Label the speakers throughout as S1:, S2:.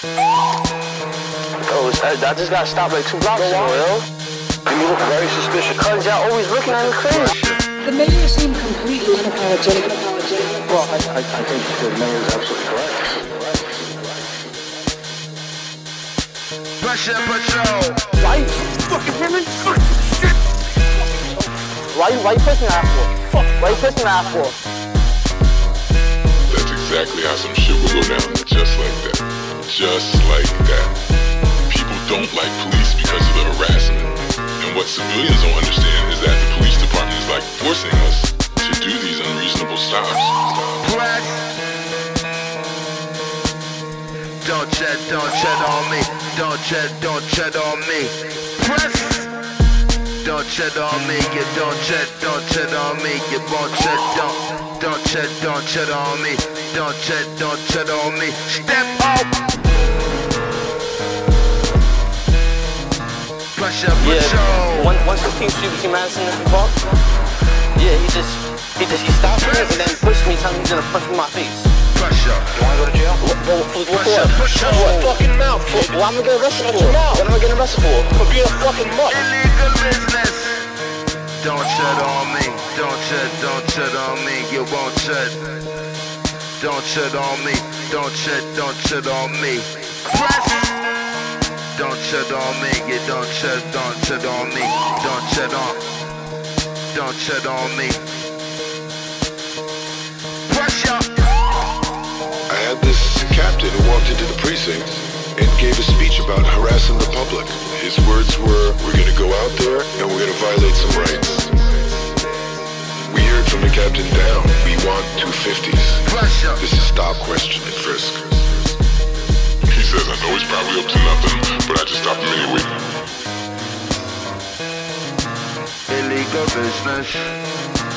S1: Oh, yo, I, uh, I just got stopped like two blocks ago, yo.
S2: You look very suspicious.
S1: Cause y'all always looking at me crazy.
S3: The mayor seemed completely unapologetic.
S2: Well, I, I, I think the mayor is absolutely correct.
S4: Pressure Patrol.
S1: Why fucking women? Shit. Why you why you pushing that for? Fuck. Why you pushing that for?
S5: That's exactly how some shit will go down. Just like that. Just like that. People don't like police because of the harassment. And what civilians don't understand is that the police department is like forcing us to do these unreasonable stops.
S4: Press. Don't tread, don't tread on me. Don't tread, don't tread on me. Press. Don't tread on me. You don't tread, don't tread on me. You won't tread, don't, don't tread, don't tread on me. Don't tread, don't tread on me. Step up. Pressure
S1: Yeah.
S4: Patrol.
S1: One one sixteen Street between Madison Central Park. Yeah, he just he just he stopped me and then pushed me, telling me he's gonna punch me in my face.
S4: Pressure.
S2: You want to go to jail?
S1: What, what, what, what,
S4: Pressure, pressure.
S1: What?
S2: Fucking mouth.
S1: What, what am I gonna arrest for? What am I getting arrested for?
S2: For being a fucking mutt.
S4: illegal business. Don't tread on me, don't tread, don't tread on me, you won't tread. Don't tread on me, don't tread, don't tread on me. Press. Don't tread on me, you don't tread, don't tread on me, don't tread on, don't tread on me. Pressure.
S5: I had this captain who walked into the precinct and gave a speech about harassing the public. His words were, we're gonna go out there and we're gonna violate some rights. We heard from the captain down. We want 250s. This is stop, question, and frisk. He says, I know he's probably up to nothing, but I just stopped him anyway.
S4: illegal business.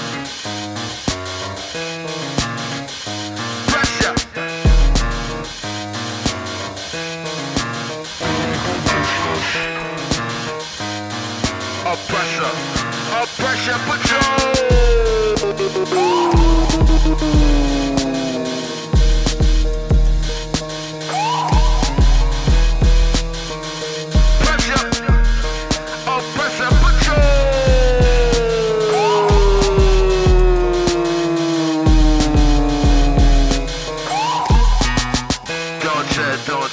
S4: Oppressor. Oppressor Patrol.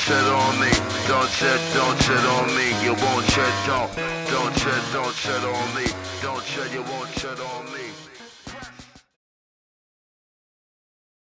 S4: Tread on me. Don't tread, don't tread on me. You won't tread, don't. Don't tread, don't tread on me. Don't tread, you won't tread on me.